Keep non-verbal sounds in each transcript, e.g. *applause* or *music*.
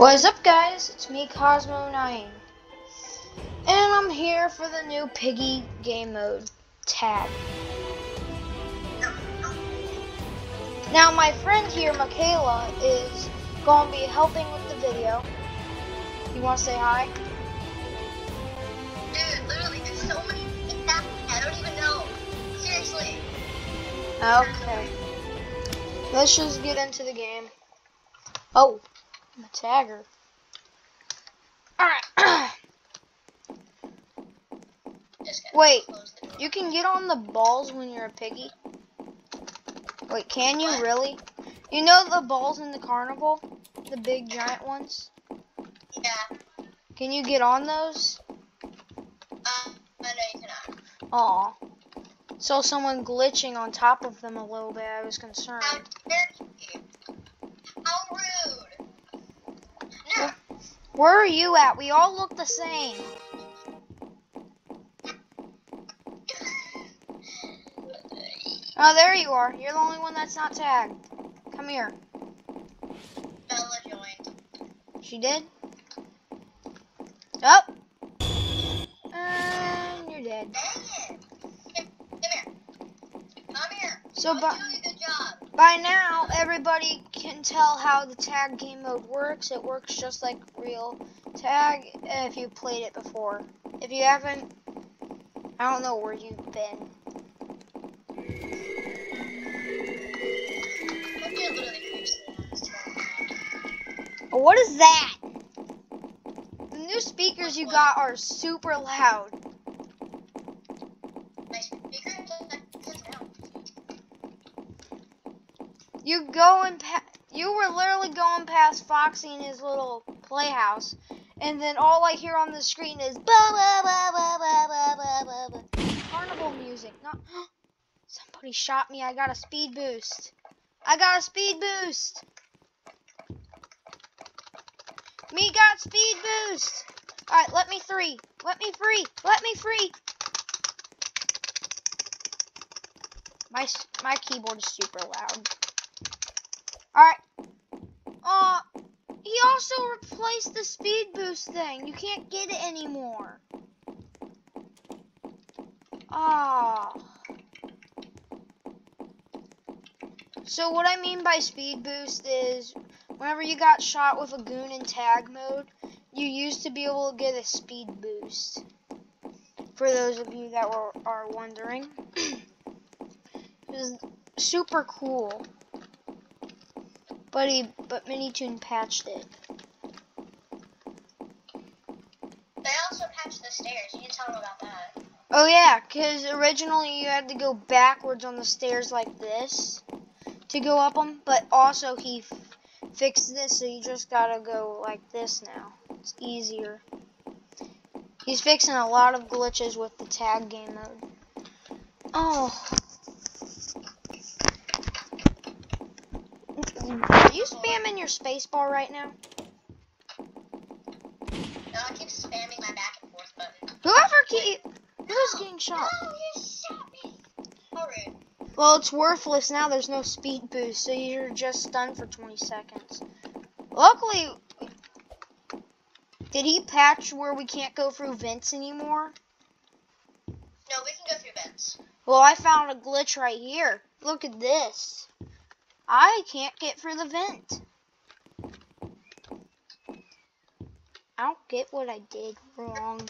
What is up guys? It's me Cosmo9 and I'm here for the new Piggy game mode tag. Now my friend here, Michaela, is going to be helping with the video. You want to say hi? Dude, literally, there's so many. I don't even know. Seriously. Okay. Let's just get into the game. Oh, I'm a tagger. Alright. *coughs* Wait, close the door. you can get on the balls when you're a piggy? Wait, can you What? really? You know the balls in the carnival? The big giant ones? Yeah. Can you get on those? Um, I know you cannot. Aw. Saw someone glitching on top of them a little bit. I was How concerned. dare you? How rude. No. Where are you at? We all look the same. Oh, there you are. You're the only one that's not tagged. Come here. Bella joined. She did? Up. And you're dead. Dang it. Come here. Come here. So, I'm doing a good job. By now, everybody can tell how the tag game mode works. It works just like real tag if you played it before. If you haven't, I don't know where you've been. What is that? The new speakers you got are super loud. You going you were literally going past Foxy and his little playhouse, and then all I hear on the screen is ba ba ba ba ba ba ba ba. Carnival music. Not *gasps* somebody shot me. I got a speed boost. I got a speed boost. Me got speed boost. All right, let me free. Let me free. Let me free. My my keyboard is super loud. Alright. Uh, he also replaced the speed boost thing. You can't get it anymore. Ah. So what I mean by speed boost is whenever you got shot with a goon in tag mode, you used to be able to get a speed boost. For those of you that were are wondering. *clears throat* it was super cool. But he, but Minitoon patched it. They also patched the stairs. You can tell them about that. Oh yeah, because originally you had to go backwards on the stairs like this to go up them, but also he f- fixed this, so you just gotta go like this now. It's easier. He's fixing a lot of glitches with the tag game mode. Oh. Are you spamming your spacebar right now? No, I keep spamming my back and forth button. Whoever keep who's getting shot? No, you shot me. How rude. Well, it's worthless now. There's no speed boost, so you're just stunned for 20 seconds. Luckily, did he patch where we can't go through vents anymore? No, we can go through vents. Well, I found a glitch right here. Look at this. I can't get through the vent. I don't get what I did wrong.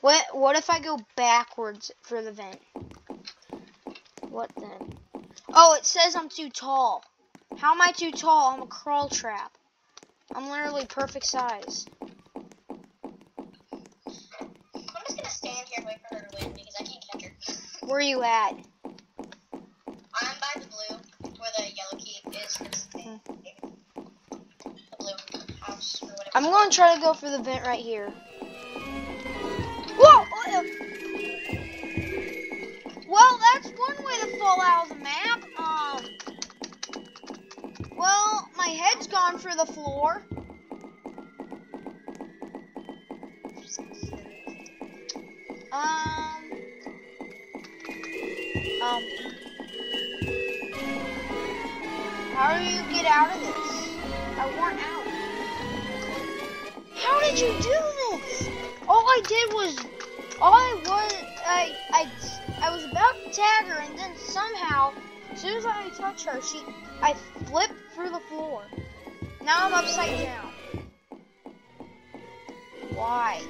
What what if I go backwards for the vent? What then? Oh, it says I'm too tall. How am I too tall? I'm a crawl trap. I'm literally perfect size. I'm just gonna stand here and wait for her to win because I can't catch her. Where are you at? I'm going to try to go for the vent right here. Whoa! Well, that's one way to fall out of the map. Um. Well, my head's gone for the floor. Um. Um. How do you get out of this? I want out. Did you do this? All I did was, all I was, I, I, I was about to tag her, and then somehow, as soon as I touched her, she, I flipped through the floor. Now I'm upside down. Why?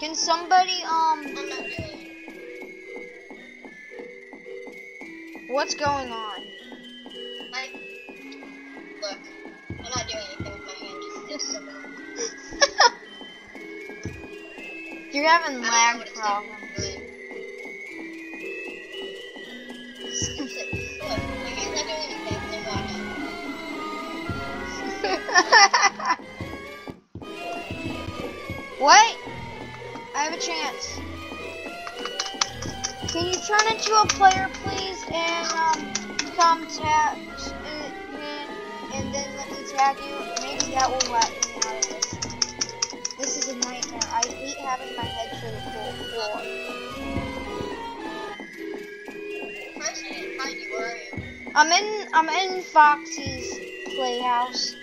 Can somebody, um, I'm not doing it. what's going on? Not doing anything with my hand. Just, just so bad. You're having I lag what problems. doing, but- Look, my hand's not doing anything. Then watch. Wait! I have a chance. Can you turn into a player, please, and um, come tag, tag you? Maybe that will let me out of this. This is a nightmare. I hate having my head to the full floor. First, I didn't find you. Where are you? I'm in. I'm in Foxy's playhouse.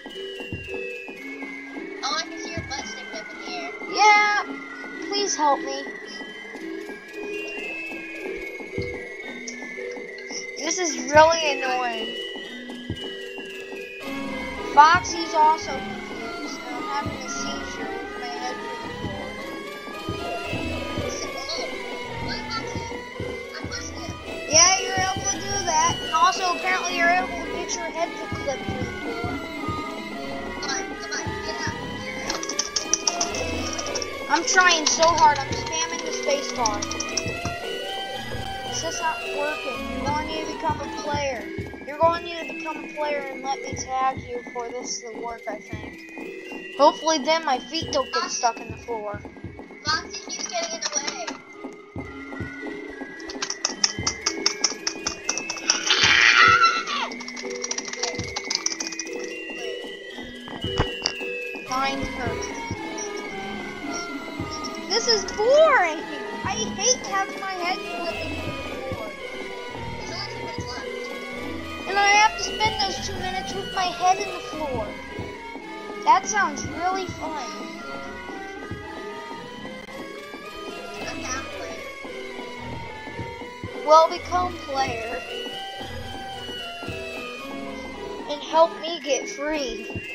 Oh, I can see your butt sticking up in the air. Yeah. Please help me. This is really annoying. Foxy's also confused, I'm having a seizure with my head through. Yeah, you're able to do that, and also apparently you're able to get your head to clip through the floor. I'm trying so hard. I'm spamming the space bar. It's just not working. You're going to become a player. Going to to become a player and let me tag you for this to work, I think. Hopefully then my feet don't get stuck in the floor. Foxy keeps getting in the way. Find her. This is boring. I hate having my head flipping I have to spend those two minutes with my head in the floor. That sounds really fun. Well, become player. And help me get free.